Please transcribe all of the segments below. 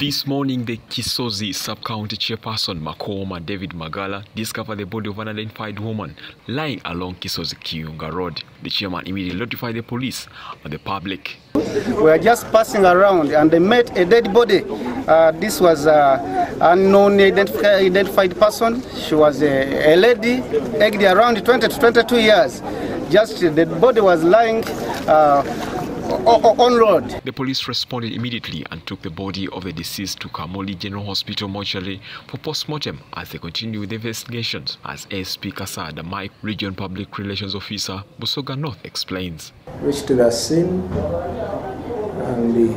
This morning, the Kisozi sub-county chairperson Makoma David Magala discovered the body of an unidentified woman lying along Kisozi Kiunga Road. The chairman immediately notified the police and the public. We were just passing around and they met a dead body. Uh, this was an unknown identif identified person. She was a, a lady, aged around 20 to 22 years. Just the body was lying uh, on road. The police responded immediately and took the body of the deceased to Kamuli General Hospital mortuary for post-mortem as they continue with the investigations, as ASP Kasadha Mike, Region Public Relations Officer, Busoga North explains. Reached to the scene and they,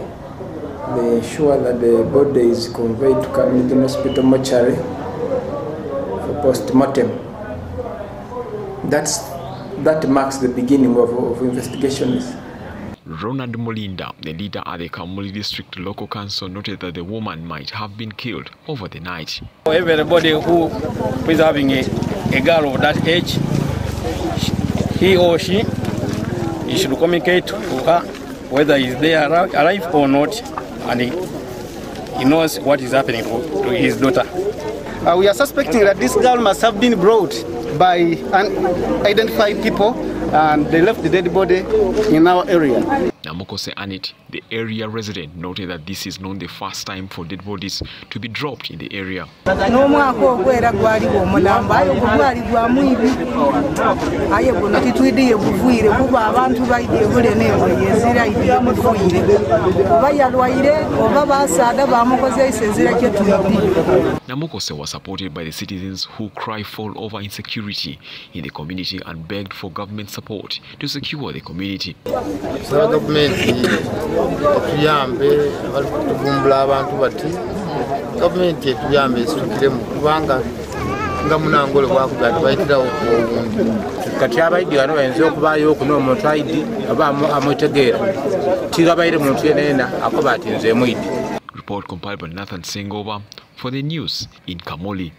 they ensure that the body is conveyed to Kamuli General Hospital mortuary for post-mortem. That's, that marks the beginning of, of investigations. Ronald Molinda, the leader at the Kamuli District Local Council, noted that the woman might have been killed over the night. Everybody who is having a, a girl of that age, he or she, he should communicate to her whether he's there alive or not, and he, he knows what is happening to, to his daughter. Uh, we are suspecting that this girl must have been brought by unidentified people and they left the dead body in our area. Namokose Anit, the area resident, noted that this is not the first time for dead bodies to be dropped in the area. n'omwaka ogwera gwaliwo omulambo aye ogwo gwalibwamu ibi aye guno titwidiye guvuyire kuba abantu baidiye bule nebwe yezira idiye guvuyire oba yalwaire oba basaada bamukozeisa ezira kyetwidi Namokose was supported by the citizens who cry fall over insecurity in the community and begged for government support to secure the community. Gavumenti etuyambe abali kutuvumbula abantu bati gavumenti etuyambe esitukiremu kubanga nga munangole bwakuga tibayitirawo kuwundi kati abaidi bano bayinza okubaayo okuna omuntu aidi oba amwetegeera? Tigabaire muntu yeneena akoba ati nze mwidi. Report compiled by Nathan Singova for the news in Kamoli.